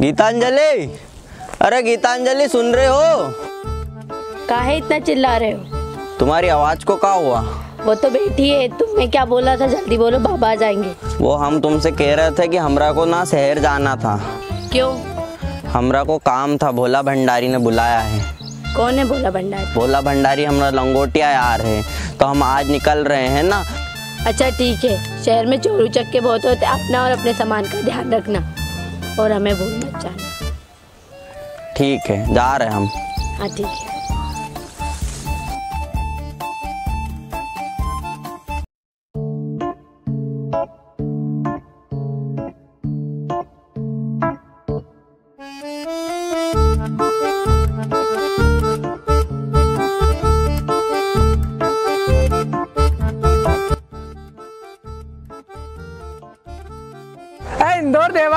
गीतांजलि? अरे गीतांजलि सुन रहे हो? काहे इतना चिल्ला रहे हो? तुम्हारी आवाज़ को क्या हुआ? वो तो बैठी है तुमने क्या बोला था? जल्दी बोलो बाबा आ जाएँगे। वो हम तुमसे कह रहे थे कि हमरा को ना शहर जाना था। क्यों? हमरा को काम था भोला भंडारी ने बुलाया है। कौन है भोला भंडारी? भोला भंडारी हमारा लंगोटिया यार है तो हम आज निकल रहे हैं ना? अच्छा ठीक है। शहर में चोर चक्के बहुत होते अपना और अपने सामान का ध्यान रखना। और हमें भूल मत जाना ठीक है जा रहे हैं हम। हाँ ठीक है।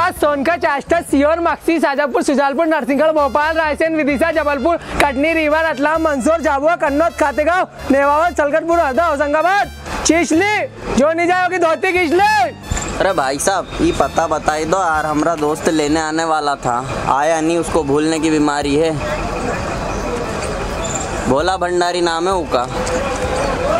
देवास सोनका चास्टर सीहोर मक्सी शाजापुर सुजालपुर नरसिंहगढ़ भोपाल, रायसेन, विदिशा, जबलपुर, कटनी रीवा रतलाम मंदसौर झाबुआ, कन्नौज, खातेगांव नेवावल चलकटपुर हरदा होशंगाबाद चिछली जो नहीं जाओगी धोती खिंचली अरे भाई साहब, ये पता बताई दो यार हमारा दोस्त लेने आने वाला था। आया नहीं, उसको भूलने की बीमारी है। भोला भंडारी नाम है उसका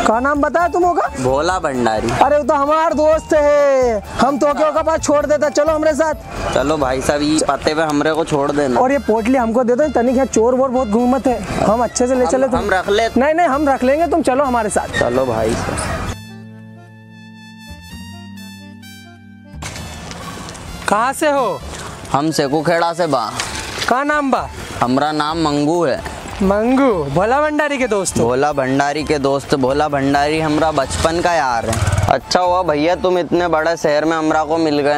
का नाम बताया तुम होगा भोला भंडारी। अरे वो तो हमार दोस्त है हम तो के पास छोड़ देता। चलो हमारे साथ। चलो भाई साहब ये पते पे हमरे को छोड़ देना। और ये पोटली हमको दे दो तनिक यहाँ चोर वोर बहुत घूमत है। हम अच्छे से ले चले हम, तुम रख ले। नहीं नहीं हम रख लेंगे तुम चलो हमारे साथ। चलो भाई। कहाँ से हो? हम सेकू खेड़ा से बा। का नाम बा? हमरा नाम मंगू है। मंगू भोला भंडारी के दोस्त भोला भंडारी के दोस्त भोला भंडारी हमरा बचपन का यार है। अच्छा हुआ भैया तुम इतने बड़े शहर में हमरा को मिल गए।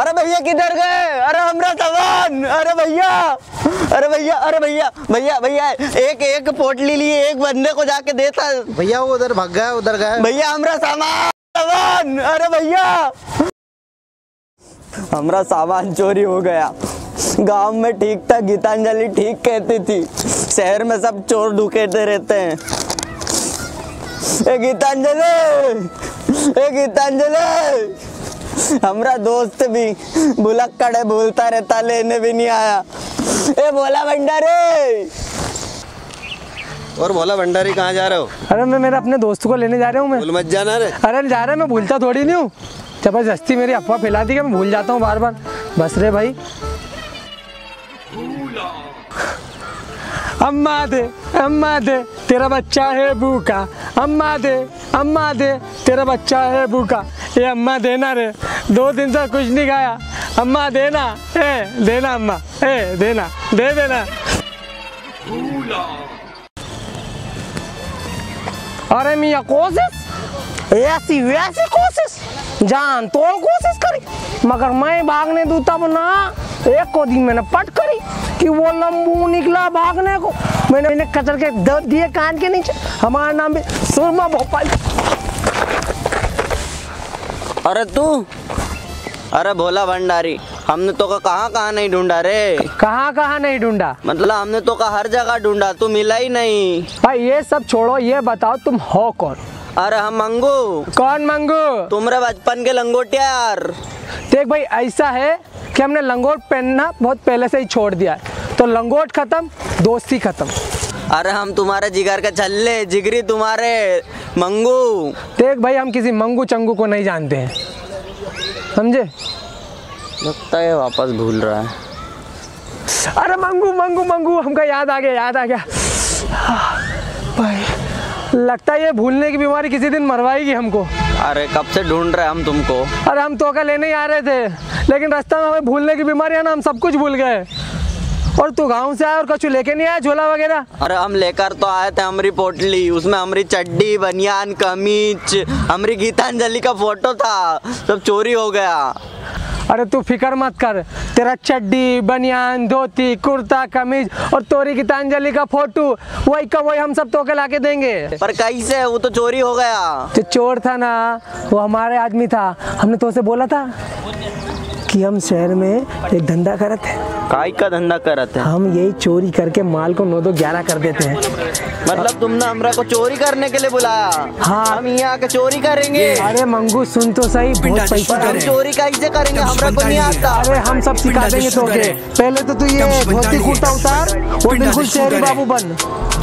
अरे भैया किधर गए? अरे हमरा सामान! अरे भैया! अरे भैया अरे भैया भैया भैया एक एक पोटली लिए एक बंदे को जाके देता भैया वो उधर भाग गया उधर गया भैया हमरा सामान सामान अरे भैया! हमरा सामान चोरी हो गया। गाँव में ठीक था गीतांजलि ठीक कहती थी। शहर में सब चोर ढुकेते रहते हैं। ए गीतांजलि! ए गीतांजलि! हमरा दोस्त भी बुलक्कड़ बोलता रहता लेने भी नहीं आया। ए बोला भंडारे! और भोला भंडारी कहाँ जा रहे हो? अरे मैं मेरे अपने दोस्त को लेने जा रहा हूँ मैं। भूल मत जाना रे। अरे जा रहा है मैं भूलता थोड़ी नहीं हूँ। ज़बरदस्ती मेरी अफवाह फैला दी कि मैं भूल जाता हूँ बार बार बस रे भाई। अम्मा दे अम्मा दे, तेरा बच्चा है भूखा। अम्मा दे अम्मा दे, तेरा बच्चा है भूखा। ये अम्मा देना रे, दो दिन से कुछ नहीं खाया। अम्मा देना, ए, देना अम्मा, ए, देना, दे देना। अरे मियाँ, कोशिश? ऐसी वैसी कोशिश? जान तोड़ कोशिश करी। मगर मैं भागने दूता ना। एक को दी मैंने पट करी कि वो लम्बू निकला भागने को। मैंने इन्हें कचर के दर्द दिए कान के नीचे। हमारा नाम भी सुरमा भोपाल। अरे तू? अरे भोला भंडारी हमने तो का कहाँ कहाँ नहीं ढूंढा रे? कहाँ कहाँ नहीं ढूंढा? मतलब हमने तो का हर जगह ढूंढा तू मिला ही नहीं। भाई ये सब छोड़ो ये बताओ तुम हो कौन? अरे हम मंगू। कौन मंगू? तुमरे बचपन के लंगोटिया यार देख भाई ऐसा है कि हमने लंगोट पहनना बहुत पहले से ही छोड़ दिया तो लंगोट खत्म दोस्ती खत्म। अरे हम तुम्हारे जिगर के छल्ले जिगरी तुम्हारे मंगू। देख भाई हम किसी मंगू चंगू को नहीं जानते हैं। समझे? लगता है वापस भूल रहा है। अरे मंगू मंगू मंगू हमका याद आ गया याद आ गया। भाई लगता है ये भूलने की बीमारी किसी दिन मरवाएगी हमको। अरे कब से ढूंढ रहे हम तुमको? अरे हम तो का लेने ही आ रहे थे लेकिन रास्ता में हमें भूलने की बीमारी है ना हम सब कुछ भूल गए। और तू गाँव से आया और कछु लेके नहीं आया झोला वगैरह? अरे हम लेकर तो आए थे हमारी पोटली उसमें हमारी चड्डी बनियान कमीज हमारी गीतांजलि का फ़ोटो था सब चोरी हो गया। अरे तू फ़िक्र मत कर तेरा चड्डी बनियान धोती कुर्ता कमीज और तोरी गीतांजलि का फ़ोटो वही का वही हम सब तो ला के लाके देंगे। पर कैसे? वो तो चोरी हो गया। जो चोर था ना वो हमारे आदमी था। हमने तो उसे बोला था कि हम शहर में एक धंधा करते हैं। काई का धंधा करते रहे हम यही चोरी करके माल को नौ दो ग्यारह कर देते हैं। मतलब तुमने हमरा को चोरी करने के लिए बुलाया। हाँ। हम यहाँ आके चोरी करेंगे। अरे मंगू सुन तो सही बहुत पैसा हम चोरी कैसे करेंगे हमरा को नहीं आता। अरे हम सब सिखा देंगे तो पहले तो तू ये धोती कुर्ता उतार और बिल्कुल शहरी बाबू बन।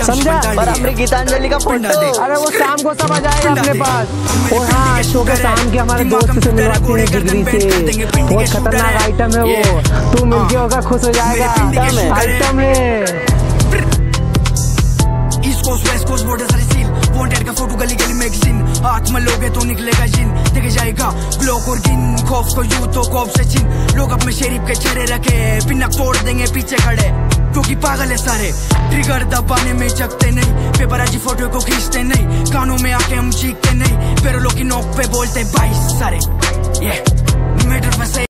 समझा? पर हमारी गीतांजलि का फ़ोटो। अरे वो शाम को सब आ जाएगा अपने पास। और हाँ शो के शाम के हमारे दोस्त से मिलवाते हैं डिग्री से। बहुत खतरनाक आइटम है वो। तू मिलके होगा खुश हो जाएगा। आइटम है। आइटम है। East coast west coast border सारी सील वांटेड का फ़ोटो गली गली मैगजीन हाथ में लोगे तो निकलेगा जिन देखे जाएगा। ब्लॉक और गिन खौफ को यू तो खौफ से चिन लोग अपने शरीफ के चेहरे रखे। पिनक तोड़ देंगे पीछे खड़े। क्योंकि पागल है सारे। ट्रिगर दबाने में जगते नहीं। पेपराजी फ़ोटो को खींचते नहीं। कानों में आके हम चीखते नहीं। पैरों की नोक पे बोलते बाईस सारे। ये मेटर फंसे